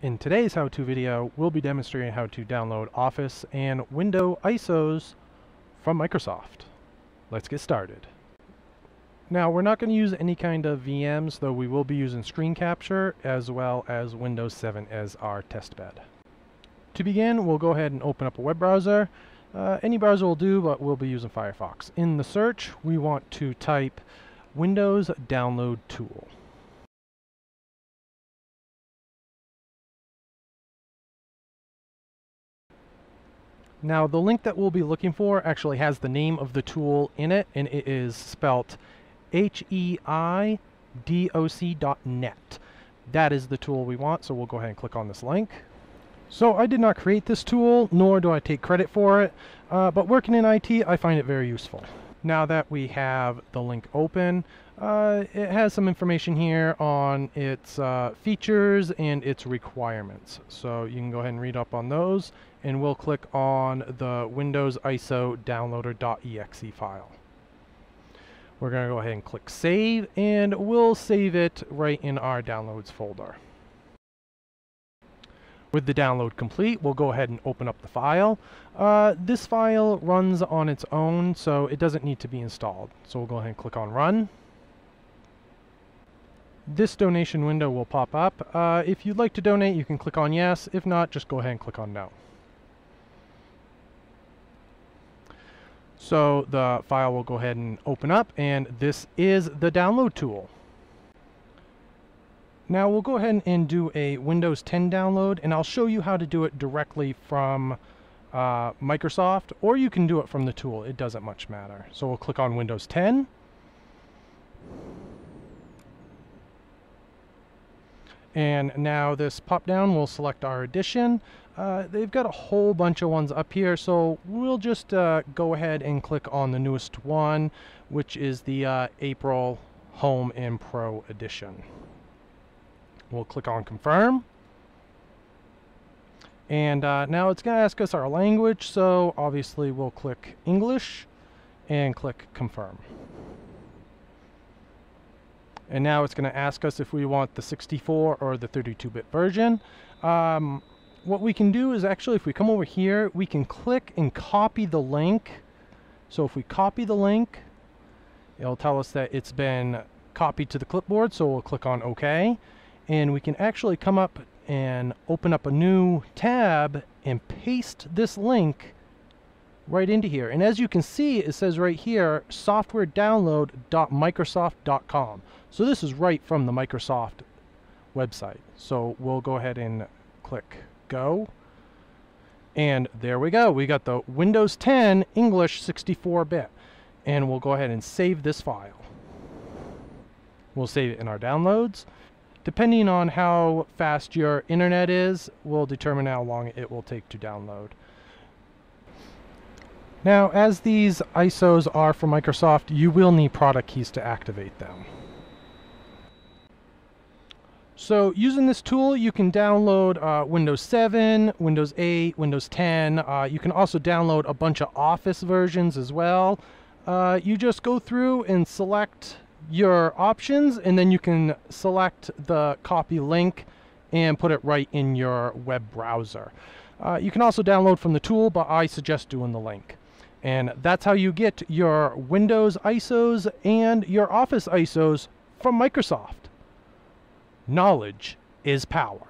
In today's how-to video, we'll be demonstrating how to download Office and Window ISOs from Microsoft. Let's get started. Now, we're not going to use any kind of VMs, though we will be using screen capture as well as Windows 7 as our testbed. To begin, we'll go ahead and open up a web browser. Uh, any browser will do, but we'll be using Firefox. In the search, we want to type Windows Download Tool. Now the link that we'll be looking for actually has the name of the tool in it and it is spelt H-E-I-D-O-C dot net. That is the tool we want so we'll go ahead and click on this link. So I did not create this tool nor do I take credit for it uh, but working in IT I find it very useful. Now that we have the link open, uh, it has some information here on its uh, features and its requirements. So you can go ahead and read up on those and we'll click on the Windows ISO downloader.exe file. We're going to go ahead and click save and we'll save it right in our downloads folder. With the download complete, we'll go ahead and open up the file. Uh, this file runs on its own, so it doesn't need to be installed. So we'll go ahead and click on Run. This donation window will pop up. Uh, if you'd like to donate, you can click on Yes. If not, just go ahead and click on No. So the file will go ahead and open up, and this is the download tool. Now we'll go ahead and do a Windows 10 download and I'll show you how to do it directly from uh, Microsoft or you can do it from the tool. It doesn't much matter. So we'll click on Windows 10. And now this pop down will select our edition. Uh, they've got a whole bunch of ones up here, so we'll just uh, go ahead and click on the newest one, which is the uh, April Home and Pro Edition. We'll click on confirm. And uh, now it's going to ask us our language, so obviously we'll click English and click confirm. And now it's going to ask us if we want the 64 or the 32-bit version. Um, what we can do is actually if we come over here, we can click and copy the link. So if we copy the link, it'll tell us that it's been copied to the clipboard, so we'll click on OK and we can actually come up and open up a new tab and paste this link right into here. And as you can see, it says right here, softwaredownload.microsoft.com. So this is right from the Microsoft website. So we'll go ahead and click go. And there we go. We got the Windows 10 English 64-bit. And we'll go ahead and save this file. We'll save it in our downloads. Depending on how fast your internet is, will determine how long it will take to download. Now, as these ISOs are from Microsoft, you will need product keys to activate them. So using this tool, you can download uh, Windows 7, Windows 8, Windows 10. Uh, you can also download a bunch of Office versions as well. Uh, you just go through and select your options and then you can select the copy link and put it right in your web browser. Uh, you can also download from the tool, but I suggest doing the link. And that's how you get your Windows ISOs and your Office ISOs from Microsoft. Knowledge is power.